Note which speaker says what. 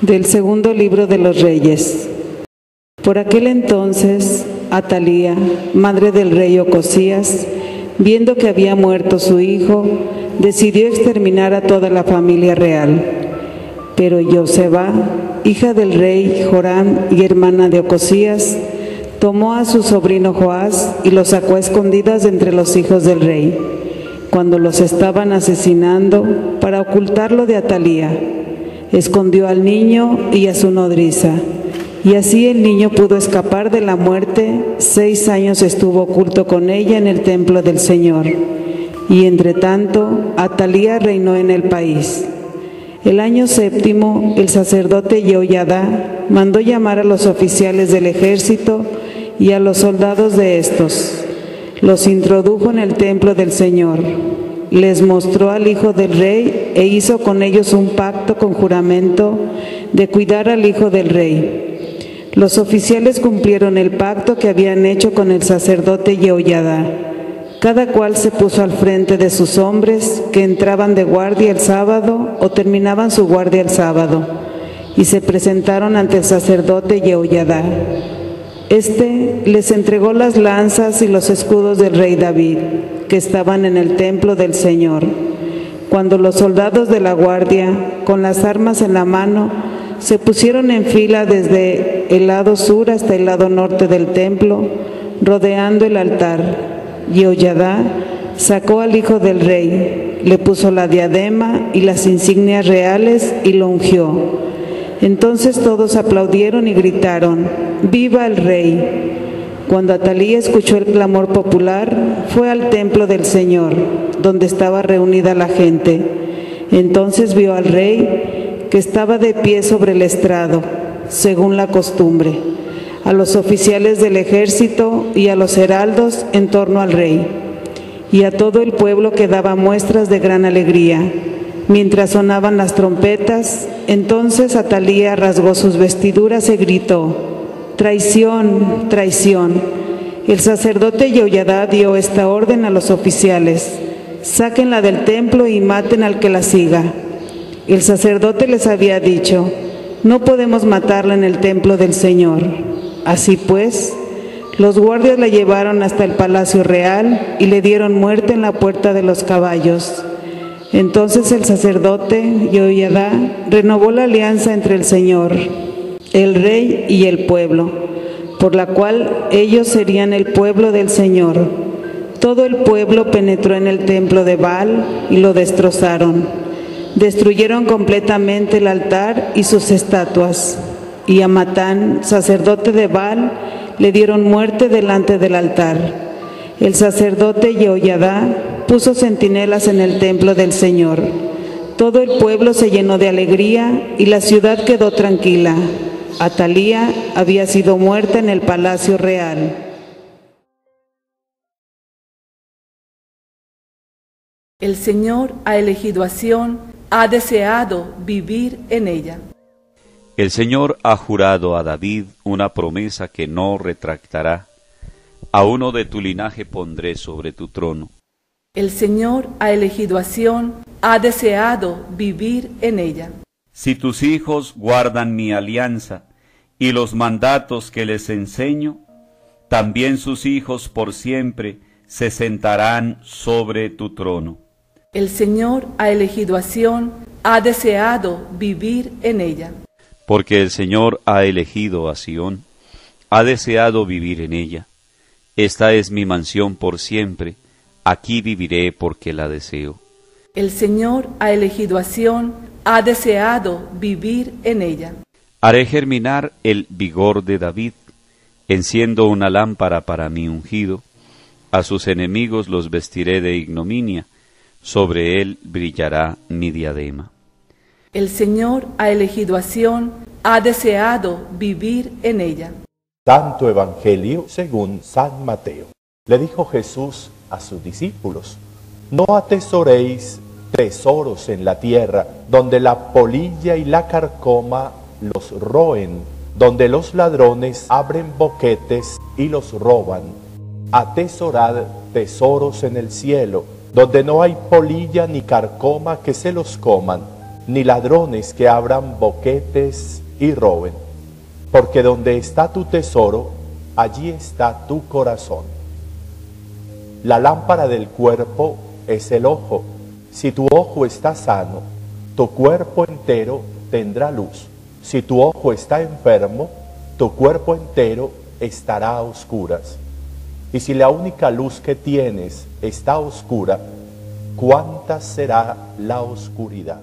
Speaker 1: Del segundo libro de los Reyes. Por aquel entonces, Atalía, madre del rey Ocosías, viendo que había muerto su hijo, decidió exterminar a toda la familia real. Pero Joseba, hija del rey Joram y hermana de Ocosías, tomó a su sobrino Joás y lo sacó a escondidas entre los hijos del rey, cuando los estaban asesinando para ocultarlo de Atalía. Escondió al niño y a su nodriza. Y así el niño pudo escapar de la muerte. Seis años estuvo oculto con ella en el templo del Señor. Y entre tanto, Atalía reinó en el país. El año séptimo, el sacerdote Yehoyadá mandó llamar a los oficiales del ejército y a los soldados de estos. Los introdujo en el templo del Señor. Les mostró al hijo del rey e hizo con ellos un pacto con juramento de cuidar al hijo del rey. Los oficiales cumplieron el pacto que habían hecho con el sacerdote Yehoyadá. Cada cual se puso al frente de sus hombres que entraban de guardia el sábado o terminaban su guardia el sábado y se presentaron ante el sacerdote Yehoyadá. Este les entregó las lanzas y los escudos del rey David, que estaban en el templo del Señor. Cuando los soldados de la guardia, con las armas en la mano, se pusieron en fila desde el lado sur hasta el lado norte del templo, rodeando el altar. Yehoyadá sacó al hijo del rey, le puso la diadema y las insignias reales y lo ungió. Entonces todos aplaudieron y gritaron, ¡Viva el rey! Cuando Atalía escuchó el clamor popular, fue al templo del Señor, donde estaba reunida la gente. Entonces vio al rey que estaba de pie sobre el estrado, según la costumbre, a los oficiales del ejército y a los heraldos en torno al rey, y a todo el pueblo que daba muestras de gran alegría. Mientras sonaban las trompetas, entonces Atalía rasgó sus vestiduras y gritó, traición, traición. El sacerdote Yehoyadá dio esta orden a los oficiales, sáquenla del templo y maten al que la siga. El sacerdote les había dicho, no podemos matarla en el templo del Señor. Así pues, los guardias la llevaron hasta el palacio real y le dieron muerte en la puerta de los caballos. Entonces el sacerdote Yehoyadá renovó la alianza entre el Señor, el rey y el pueblo, por la cual ellos serían el pueblo del Señor. Todo el pueblo penetró en el templo de Baal y lo destrozaron. Destruyeron completamente el altar y sus estatuas. Y a Matán, sacerdote de Baal, le dieron muerte delante del altar. El sacerdote Yehoyadá puso centinelas en el templo del Señor. Todo el pueblo se llenó de alegría y la ciudad quedó tranquila. Atalía había sido muerta en el palacio real.
Speaker 2: El Señor ha elegido a Sión, ha deseado vivir en ella.
Speaker 3: El Señor ha jurado a David una promesa que no retractará. A uno de tu linaje pondré sobre tu trono
Speaker 2: el Señor ha elegido a Sión, ha deseado vivir en ella.
Speaker 3: Si tus hijos guardan mi alianza y los mandatos que les enseño, también sus hijos por siempre se sentarán sobre tu trono.
Speaker 2: El Señor ha elegido a Sión, ha deseado vivir en ella.
Speaker 3: Porque el Señor ha elegido a Sión, ha deseado vivir en ella. Esta es mi mansión por siempre, aquí viviré porque la deseo.
Speaker 2: El Señor ha elegido a Sión, ha deseado vivir en ella.
Speaker 3: Haré germinar el vigor de David, enciendo una lámpara para mi ungido, a sus enemigos los vestiré de ignominia, sobre él brillará mi diadema.
Speaker 2: El Señor ha elegido a Sión, ha deseado vivir en ella.
Speaker 4: Santo Evangelio según San Mateo. Le dijo Jesús a sus discípulos, no atesoréis tesoros en la tierra, donde la polilla y la carcoma los roen, donde los ladrones abren boquetes y los roban. Atesorad tesoros en el cielo, donde no hay polilla ni carcoma que se los coman, ni ladrones que abran boquetes y roben, porque donde está tu tesoro, allí está tu corazón. La lámpara del cuerpo es el ojo. Si tu ojo está sano, tu cuerpo entero tendrá luz. Si tu ojo está enfermo, tu cuerpo entero estará a oscuras. Y si la única luz que tienes está oscura, ¿cuánta será la oscuridad?